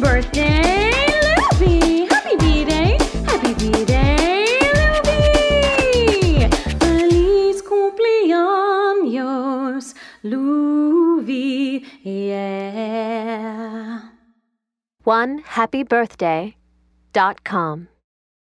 birthday, Luby! Happy birthday, Happy birthday, Luby! Feliz cumpleaños, Luby, yeah! One happy birthday dot com.